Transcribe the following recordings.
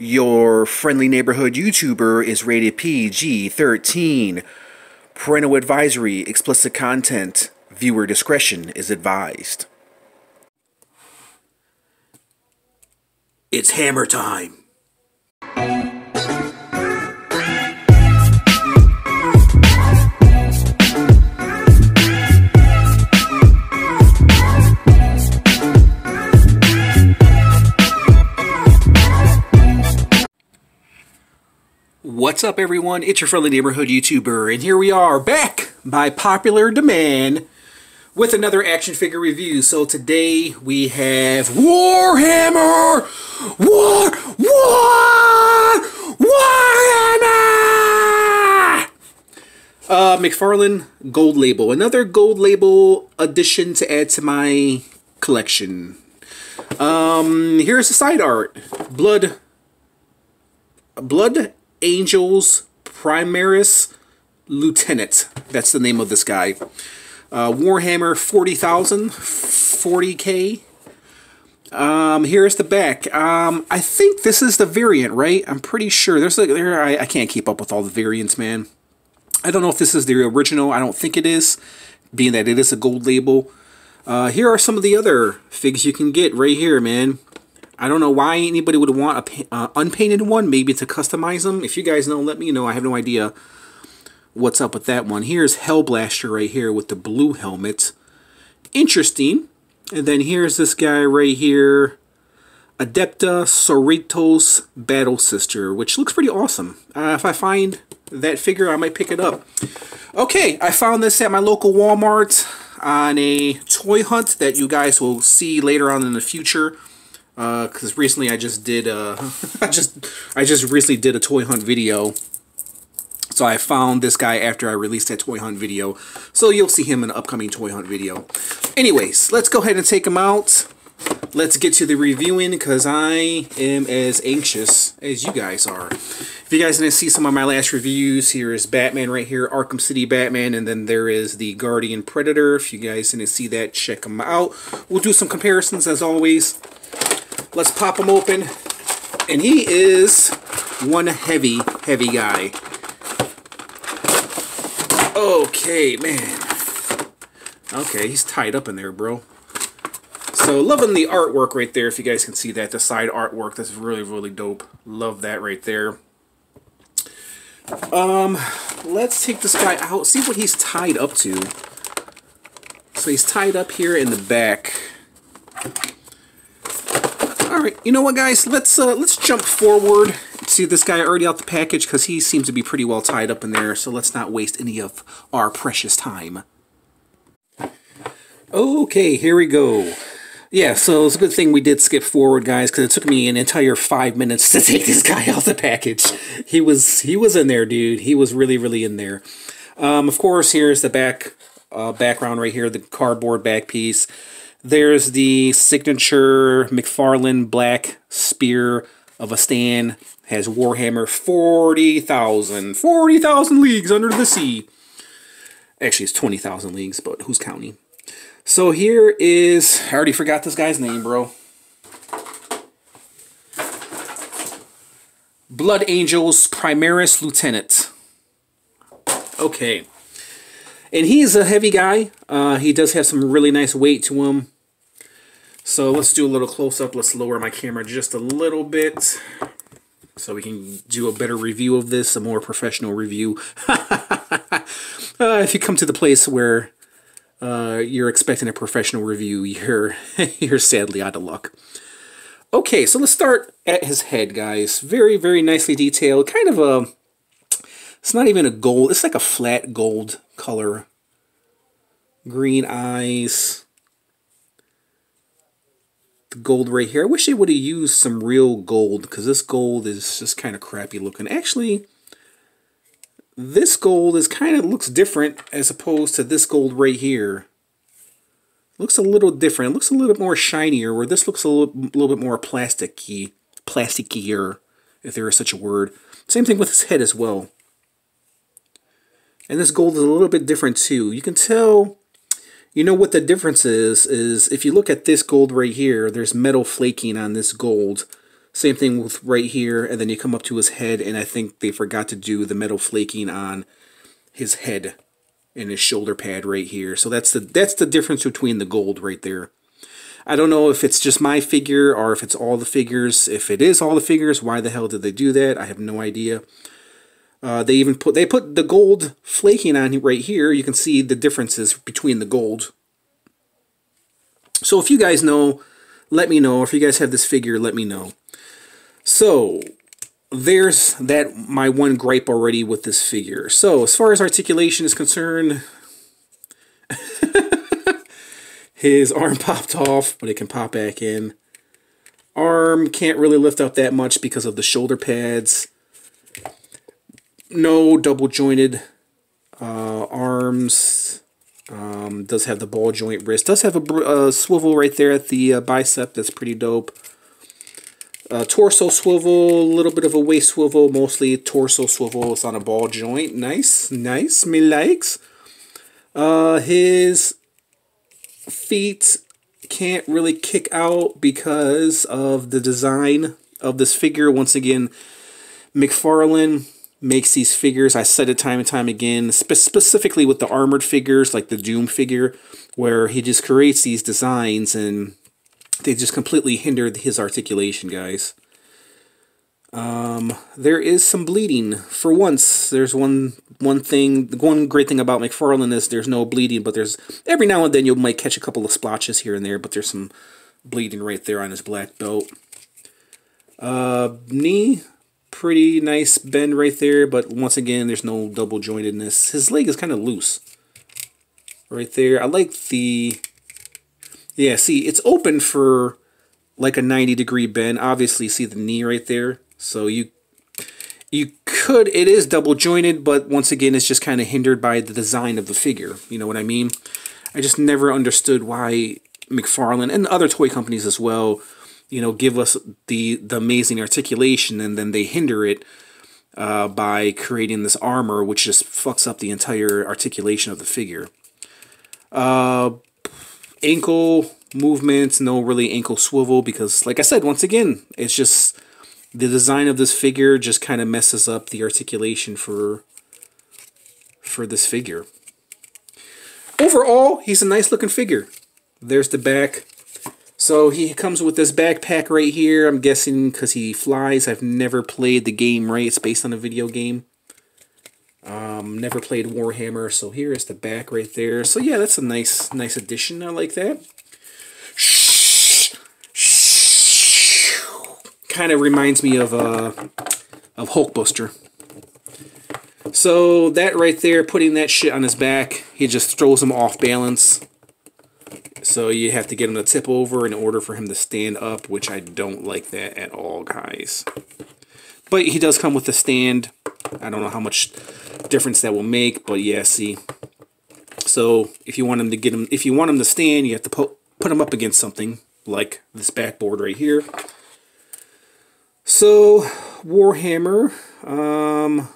Your friendly neighborhood YouTuber is rated PG 13. Parental advisory, explicit content, viewer discretion is advised. It's hammer time. What's up, everyone? It's your friendly neighborhood YouTuber, and here we are back by popular demand with another action figure review. So today we have Warhammer War War Warhammer uh, McFarlane Gold Label, another Gold Label addition to add to my collection. Um, here's the side art: Blood, Blood Angels Primaris Lieutenant. That's the name of this guy. Uh, Warhammer 40,000, 40k. Um, here's the back. Um, I think this is the variant, right? I'm pretty sure. There's like there. I, I can't keep up with all the variants, man. I don't know if this is the original. I don't think it is, being that it is a gold label. Uh, here are some of the other figs you can get right here, man. I don't know why anybody would want a uh, unpainted one, maybe to customize them. If you guys know, let me know. I have no idea what's up with that one. Here's Hellblaster right here with the blue helmet. Interesting. And then here's this guy right here, Adepta Sororitas Battle Sister, which looks pretty awesome. Uh, if I find that figure, I might pick it up. Okay, I found this at my local Walmart on a toy hunt that you guys will see later on in the future because uh, recently I just did uh, I just I just recently did a toy hunt video. So I found this guy after I released that toy hunt video. So you'll see him in an upcoming toy hunt video. Anyways, let's go ahead and take him out. Let's get to the reviewing because I am as anxious as you guys are. If you guys didn't see some of my last reviews, here is Batman right here, Arkham City Batman, and then there is the Guardian Predator. If you guys didn't see that, check them out. We'll do some comparisons as always. Let's pop him open. And he is one heavy, heavy guy. Okay, man. Okay, he's tied up in there, bro. So, loving the artwork right there, if you guys can see that. The side artwork, that's really, really dope. Love that right there. Um, let's take this guy out, see what he's tied up to. So he's tied up here in the back. All right, you know what, guys? Let's uh, let's jump forward. See this guy already out the package because he seems to be pretty well tied up in there. So let's not waste any of our precious time. Okay, here we go. Yeah, so it's a good thing we did skip forward, guys, because it took me an entire five minutes to take this guy out the package. He was he was in there, dude. He was really, really in there. Um, of course, here's the back uh, background right here, the cardboard back piece. There's the signature McFarlane Black Spear of a stand. Has Warhammer 40,000. 40,000 leagues under the sea. Actually, it's 20,000 leagues, but who's counting? So here is... I already forgot this guy's name, bro. Blood Angels Primaris Lieutenant. Okay. And he's a heavy guy. Uh, he does have some really nice weight to him. So let's do a little close-up. Let's lower my camera just a little bit so we can do a better review of this, a more professional review. uh, if you come to the place where uh, you're expecting a professional review, you're, you're sadly out of luck. Okay, so let's start at his head, guys. Very, very nicely detailed. Kind of a... It's not even a gold. It's like a flat gold color. Green eyes. The gold right here. I wish they would have used some real gold because this gold is just kind of crappy looking. Actually, this gold is kind of looks different as opposed to this gold right here. Looks a little different. It looks a little bit more shinier, where this looks a little, little bit more plasticky, plasticier, if there is such a word. Same thing with his head as well. And this gold is a little bit different too. You can tell, you know what the difference is, is if you look at this gold right here, there's metal flaking on this gold. Same thing with right here, and then you come up to his head, and I think they forgot to do the metal flaking on his head and his shoulder pad right here. So that's the that's the difference between the gold right there. I don't know if it's just my figure or if it's all the figures. If it is all the figures, why the hell did they do that? I have no idea. Uh, they even put they put the gold flaking on right here. You can see the differences between the gold. So if you guys know, let me know. If you guys have this figure, let me know. So there's that my one gripe already with this figure. So as far as articulation is concerned, his arm popped off, but it can pop back in. Arm can't really lift up that much because of the shoulder pads. No double jointed uh, arms. Um, does have the ball joint wrist. Does have a uh, swivel right there at the uh, bicep. That's pretty dope. Uh, torso swivel, a little bit of a waist swivel, mostly torso swivel. It's on a ball joint. Nice, nice, me likes. Uh, his feet can't really kick out because of the design of this figure. Once again, McFarlane makes these figures. I said it time and time again, spe specifically with the armored figures, like the Doom figure, where he just creates these designs and they just completely hindered his articulation, guys. Um, there is some bleeding. For once, there's one one thing, one great thing about McFarlane is there's no bleeding, but there's, every now and then you might catch a couple of splotches here and there, but there's some bleeding right there on his black belt. Uh, knee, pretty nice bend right there, but once again, there's no double jointedness. His leg is kind of loose right there. I like the yeah, see, it's open for like a 90 degree bend. Obviously, see the knee right there. So you you could, it is double jointed, but once again, it's just kind of hindered by the design of the figure. You know what I mean? I just never understood why McFarlane and other toy companies as well, you know, give us the, the amazing articulation and then they hinder it uh, by creating this armor, which just fucks up the entire articulation of the figure. Uh, ankle movements, no really ankle swivel because, like I said, once again, it's just the design of this figure just kind of messes up the articulation for for this figure. Overall, he's a nice looking figure. There's the back. So he comes with this backpack right here. I'm guessing because he flies. I've never played the game right. It's based on a video game. Um, never played Warhammer, so here is the back right there. So yeah, that's a nice, nice addition. I like that. Kind of reminds me of uh, of Hulkbuster. So that right there, putting that shit on his back, he just throws him off balance. So you have to get him to tip over in order for him to stand up, which I don't like that at all, guys. But he does come with a stand. I don't know how much difference that will make, but yeah, see. So if you want him to get him, if you want him to stand, you have to put put him up against something like this backboard right here. So Warhammer, um,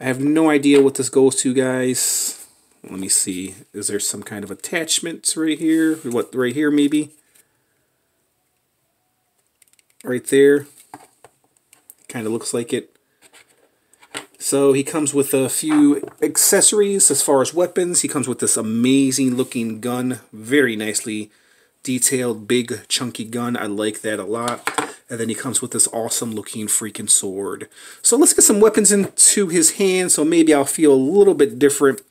I have no idea what this goes to, guys. Let me see. Is there some kind of attachment right here? What right here maybe? Right there. Kind of looks like it. So he comes with a few accessories as far as weapons. He comes with this amazing looking gun. Very nicely detailed, big, chunky gun. I like that a lot. And then he comes with this awesome looking freaking sword. So let's get some weapons into his hand so maybe I'll feel a little bit different.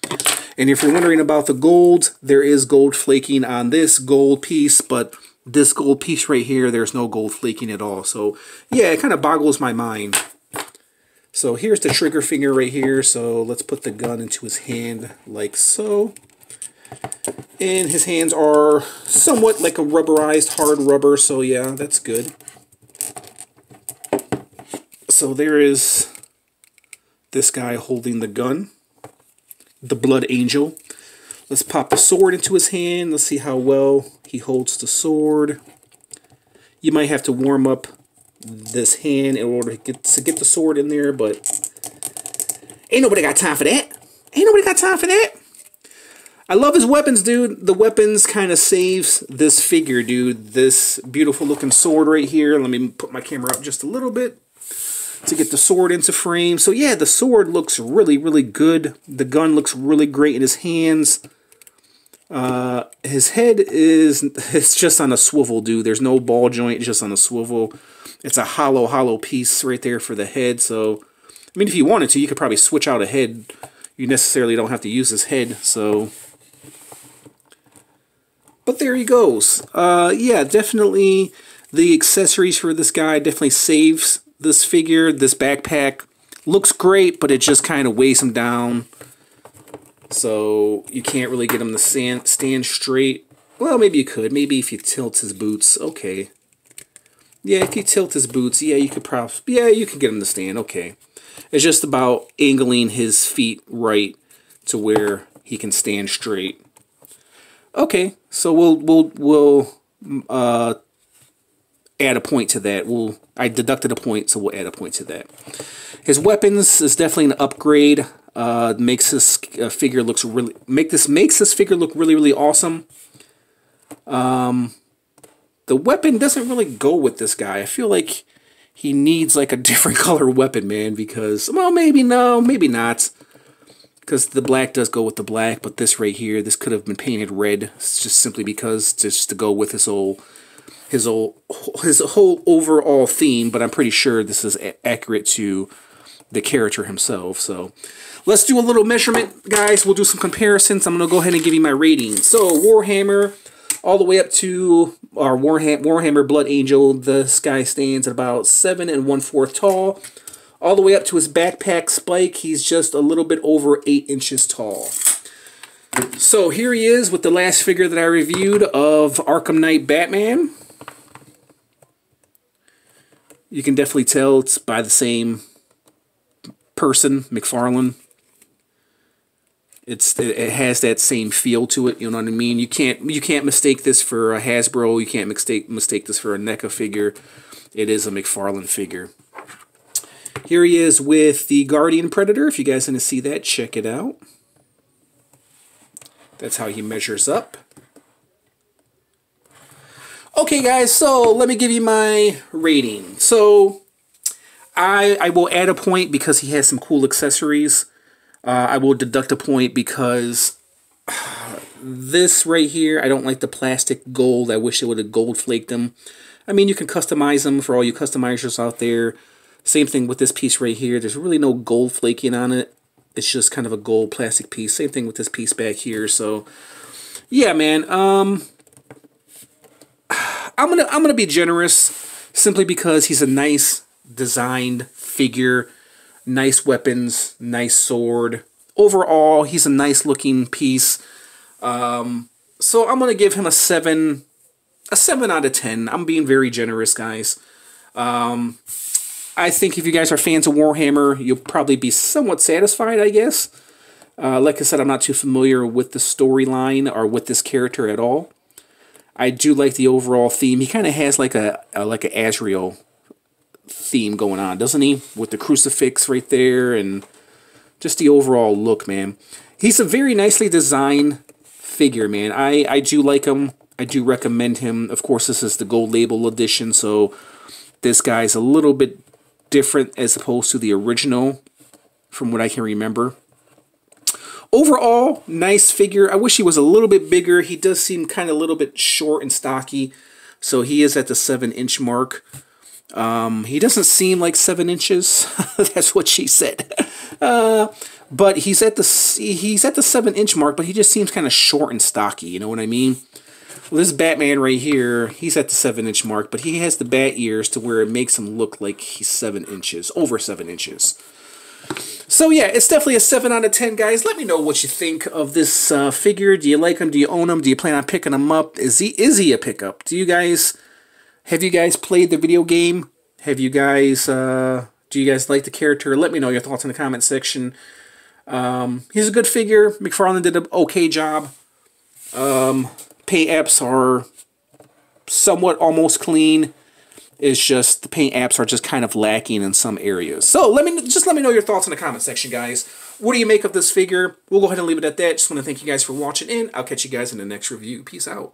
And if you're wondering about the gold, there is gold flaking on this gold piece, but this gold piece right here, there's no gold flaking at all. So yeah, it kind of boggles my mind. So here's the trigger finger right here. So let's put the gun into his hand like so. And his hands are somewhat like a rubberized hard rubber. So yeah, that's good. So there is this guy holding the gun. The Blood Angel. Let's pop the sword into his hand. Let's see how well he holds the sword. You might have to warm up this hand in order to get, to get the sword in there, but ain't nobody got time for that. Ain't nobody got time for that. I love his weapons, dude. The weapons kind of saves this figure, dude. This beautiful looking sword right here. Let me put my camera up just a little bit to get the sword into frame. So yeah, the sword looks really, really good. The gun looks really great in his hands. Uh, his head is it's just on a swivel, dude. There's no ball joint, just on a swivel. It's a hollow, hollow piece right there for the head. So, I mean, if you wanted to, you could probably switch out a head. You necessarily don't have to use his head, so but there he goes. Uh, yeah, definitely the accessories for this guy definitely saves this figure. This backpack looks great, but it just kind of weighs him down. So you can't really get him to stand, stand straight. Well, maybe you could. Maybe if you tilt his boots. Okay. Yeah, if you tilt his boots, yeah, you could probably... Yeah, you can get him to stand. Okay. It's just about angling his feet right to where he can stand straight. Okay, so we'll we'll we'll uh, add a point to that. We'll I deducted a point, so we'll add a point to that. His weapons is definitely an upgrade. Uh, makes this uh, figure looks really make this makes this figure look really really awesome. Um, the weapon doesn't really go with this guy. I feel like he needs like a different color weapon, man. Because well, maybe no, maybe not because the black does go with the black, but this right here, this could have been painted red, just simply because just to go with this whole, his whole, his whole overall theme. But I'm pretty sure this is accurate to the character himself. So let's do a little measurement, guys. We'll do some comparisons. I'm gonna go ahead and give you my rating. So Warhammer, all the way up to our Warham Warhammer Blood Angel. This guy stands at about seven and one fourth tall all the way up to his backpack spike. He's just a little bit over 8 inches tall. So here he is with the last figure that I reviewed of Arkham Knight Batman. You can definitely tell it's by the same person, McFarlane. It's it has that same feel to it, you know what I mean? You can't you can't mistake this for a Hasbro, you can't mistake mistake this for a NECA figure. It is a McFarlane figure. Here he is with the Guardian Predator. If you guys want to see that, check it out. That's how he measures up. Okay, guys, so let me give you my rating. So, I, I will add a point because he has some cool accessories. Uh, I will deduct a point because this right here, I don't like the plastic gold. I wish it would have gold flaked them. I mean, you can customize them for all you customizers out there. Same thing with this piece right here. There's really no gold flaking on it. It's just kind of a gold plastic piece. Same thing with this piece back here. So, yeah, man. Um, I'm gonna I'm gonna be generous simply because he's a nice designed figure, nice weapons, nice sword. Overall, he's a nice looking piece. Um, so I'm gonna give him a seven, a seven out of ten. I'm being very generous, guys. Um, I think if you guys are fans of Warhammer, you'll probably be somewhat satisfied, I guess. Uh, like I said, I'm not too familiar with the storyline or with this character at all. I do like the overall theme. He kind of has like a, a like a Azrael theme going on, doesn't he? With the crucifix right there and just the overall look, man. He's a very nicely designed figure, man. I, I do like him. I do recommend him. Of course, this is the gold label edition, so this guy's a little bit different as opposed to the original, from what I can remember. Overall, nice figure. I wish he was a little bit bigger. He does seem kind of a little bit short and stocky. So he is at the 7-inch mark. Um, he doesn't seem like 7 inches. That's what she said. Uh, but he's at the he's at the 7-inch mark, but he just seems kind of short and stocky. You know what I mean? Well, this Batman right here, he's at the 7 inch mark, but he has the bat ears to where it makes him look like he's 7 inches, over 7 inches. So yeah, it's definitely a 7 out of 10, guys. Let me know what you think of this uh, figure. Do you like him? Do you own him? Do you plan on picking him up? Is he is he a pickup? Do you guys have you guys played the video game? Have you guys uh, do you guys like the character? Let me know your thoughts in the comment section. Um, he's a good figure. McFarlane did an okay job. Um, paint apps are somewhat almost clean. It's just the paint apps are just kind of lacking in some areas. So let me just let me know your thoughts in the comment section, guys. What do you make of this figure? We'll go ahead and leave it at that. Just want to thank you guys for watching, and I'll catch you guys in the next review. Peace out.